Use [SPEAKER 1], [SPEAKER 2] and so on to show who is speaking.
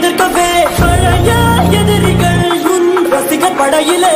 [SPEAKER 1] எதிர்க்கவே பழைய எதிரிகள் உன் ரசிகர் படையிலே.